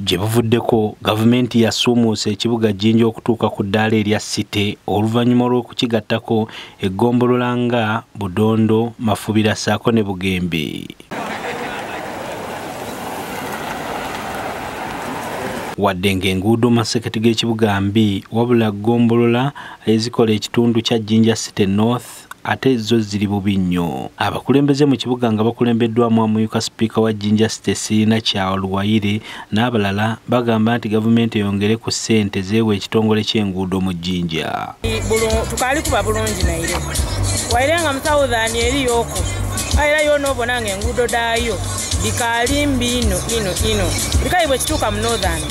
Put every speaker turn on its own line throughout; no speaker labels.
gye buvuddeko gavumenti yasuumuusa ekibuga jjinja okutuuka ku ddaala erya site oluvannyuma lw'okukigattako eggombolola nga budondo mafubira ssaako ne bugembe wadde ng'enguudo masekati g'ekibuga mbi wabula ggombolola ezikola ekitundu kya jjinja city north ate zo ziri bubi nnyo. Abakulembeze mu kibuga nga bakulembeddwamu amuyuka sipiika wa jinja site sirina kya luwayire n'abalala bagamba nti gavumenti eyongere ku ssente zeewa ekitongole ky'enguudo mu jjinja
tukali kuba bulungi naire waire nga musawuthani eriyoko era yona obona nga enguudo daayo bikaali mbi ino ino ino. Bikali bwe kituuka mu northern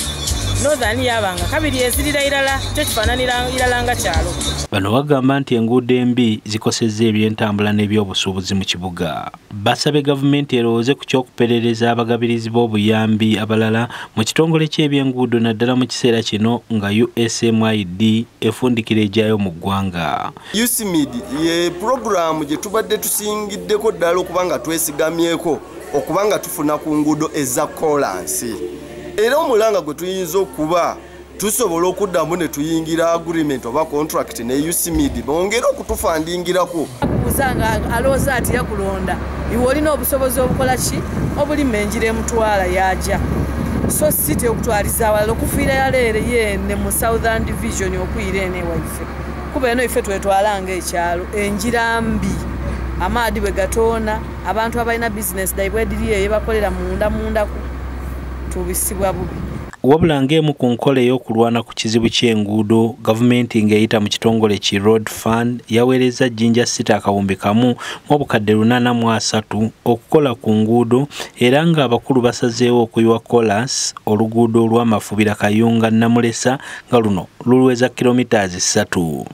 northern yabanga kabiri ezirira irala kyo kifaananira irala nga kyalo.
Bano bagamba nti enguudo embi zikosezza ebyentambula n'ebyobusuubuzi mu kibuga. Basabye gavumenti erowooze ku ky'okuperereza abagabirizi b'obuyambi abalala mu kitongole ky'ebyenguudo naddala mu kiseera kino nga usmid efundikira ejyayo mu ggwanga.
Usimid ye puroguramu gye tubadde tusingiddeko ddala okuba nga twesigamyeko okuba nga tufuna ku nguudo eza kolansi era omulanga gwe tuyinza okuba tusobola okuddamu ne tuyingira agreement oba contract ne usimid bongere okutufandingirako.
Akubuuza nga alowooza ati yakulonda iwe olina obusobozi obukola ki? Obulima enjira emutwala yajja so siti okutwaliza awalala okufiira yaleere yene mu southern division okuyira eno ewaife. Kuba eno ife twetwalanga ekyalo enjira mbi. Amaadi bwe gatoona abantu abalina bizinesi daibwe ediri eyo bakolera munda mundaku tubisibwa bubi.
Wabula ng'emu ku nkola ey'okulwana ku kizibu ky'enguudo gavumenti ng'eyita mu kitongole ki road fund yaweereza jjinja city akawumbi kamu mu obukadde lunaana mu asatu okukola ku nguudo era ng'abakulu basazeewo okuyiwa kolas oluguudo olw'amafubira kayunga namulesa nga luno luluweza kilomitaazi ssatu.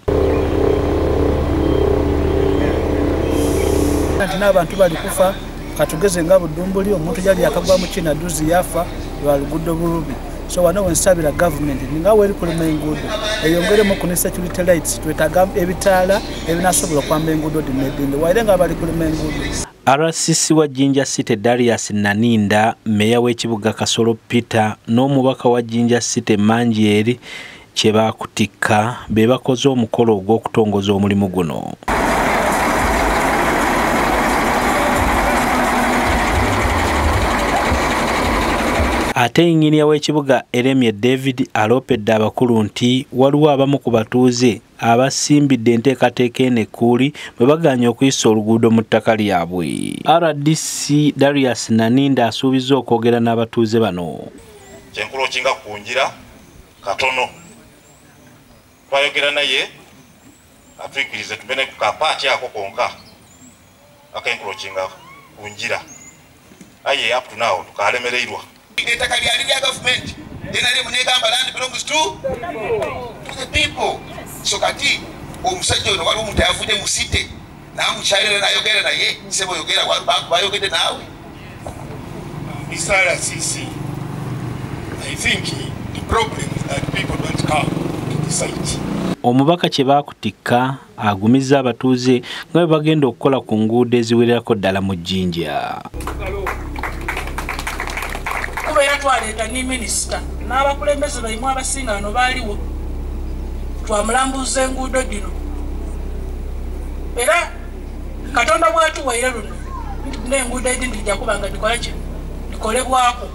Nti n'abantu bali kufa katugeze nga budumbuli omuntu yali akagwa mu kina duzi yafa lwa luguudo bulubi so wano wensabira gavumenti ninga weri kulima enguudo eyongeremu ku ne security lights twetaga ebitaala ebinasobola okwamba enguudo dinedinde waire nga bali kulima enguudo
rcc wa jinja city darius naninda meya w'ekibuga kasolo peter n'omubaka wa jinja city manji eri kye baakutikka be bakoze omukolo ogw'okutongoza omulimu guno ate yinginiya w'ekibuga eremye david alopedde abakulu nti waliwo abamu ku batuuze abasimbidde enteekateeka eno ekkuuli bwe baganya okuyisa oluguudo mu ttaka lyabwe. Rdc darius naninda asuubiza okwogera n'abatuuze bano.
Kyenkulokinga kunjira katono. Twayogera naye atwikirize tubene kukapaati ako konka. Akenkulokinga kunjira aye up to now tukalemereirwa
ettaka lyali lya gavumenti enalemu negamba land belongs to? To the people. So kati omusajja ono waliwo omuntu ayavudde mu site namukyalira nayogera naye seba oyogera bayogedde naawe
RCC, I think the problem is that people don't come to the site.
omubaka kye baakutikka agumizza abatuuze nga bwe bagenda okukola ku nguudo eziwererako ddala mu jjinja
twaleeta ne minisita n'abakulembeze baimu abasinga bano baaliwo. Twamulambuza enguudo gino. Era katonda bwatuwaire luno n'enguudo edi ndijja kuba nga dikola ki dikolebwako